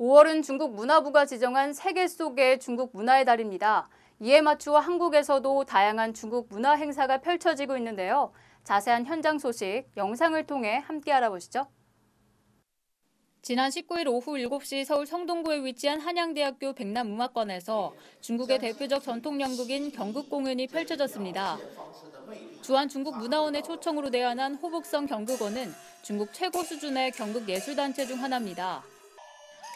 5월은 중국 문화부가 지정한 세계 속의 중국 문화의 달입니다. 이에 맞추어 한국에서도 다양한 중국 문화 행사가 펼쳐지고 있는데요. 자세한 현장 소식 영상을 통해 함께 알아보시죠. 지난 19일 오후 7시 서울 성동구에 위치한 한양대학교 백남음악관에서 중국의 대표적 전통 연극인 경극 공연이 펼쳐졌습니다. 주한 중국 문화원의 초청으로 대안한 호북성 경극원은 중국 최고 수준의 경극 예술단체 중 하나입니다.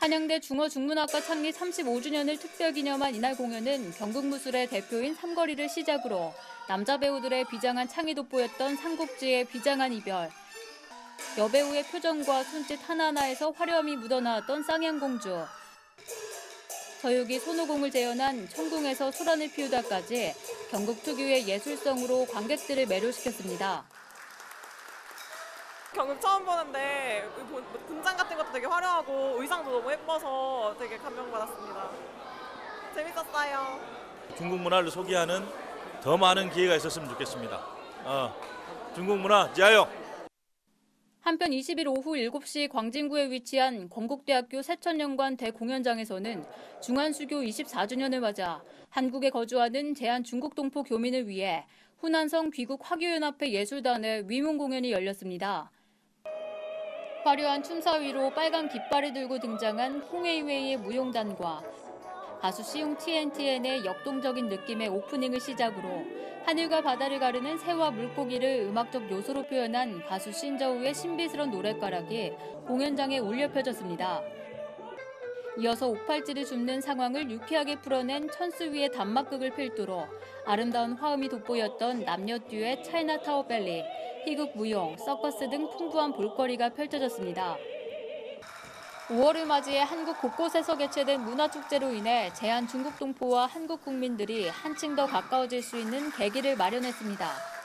한양대 중어중문학과 창립 35주년을 특별 기념한 이날 공연은 경극무술의 대표인 삼거리를 시작으로 남자 배우들의 비장한 창이 돋보였던 삼국지의 비장한 이별, 여배우의 표정과 손짓 하나하나에서 화려함이 묻어나왔던 쌍양공주, 서육이 손오공을 재현한 천궁에서 소란을 피우다까지 경극 특유의 예술성으로 관객들을 매료시켰습니다. 경극 처음 보는데 분장 같은 것도 되게 화려하고 의상도 너무 예뻐서 되게 감명받았습니다. 재밌었어요. 중국 문화를 소개하는 더 많은 기회가 있었으면 좋겠습니다. 어, 중국 문화 지하요. 한편 20일 오후 7시 광진구에 위치한 건국대학교 세천연관 대공연장에서는 중한수교 24주년을 맞아 한국에 거주하는 제한 중국 동포 교민을 위해 후난성 귀국 화교연합회 예술단의 위문 공연이 열렸습니다. 화려한 춤사위로 빨간 깃발을 들고 등장한 홍웨이웨이의 무용단과 가수 시용 TNTN의 역동적인 느낌의 오프닝을 시작으로 하늘과 바다를 가르는 새와 물고기를 음악적 요소로 표현한 가수 신저우의 신비스러운 노랫가락이 공연장에 울려 펴졌습니다. 이어서 옥팔지를 줍는 상황을 유쾌하게 풀어낸 천수 위의 단막극을 필두로 아름다운 화음이 돋보였던 남녀 듀엣 차이나타워 벨리, 희극 무용, 서커스 등 풍부한 볼거리가 펼쳐졌습니다. 5월을 맞이해 한국 곳곳에서 개최된 문화축제로 인해 제한 중국 동포와 한국 국민들이 한층 더 가까워질 수 있는 계기를 마련했습니다.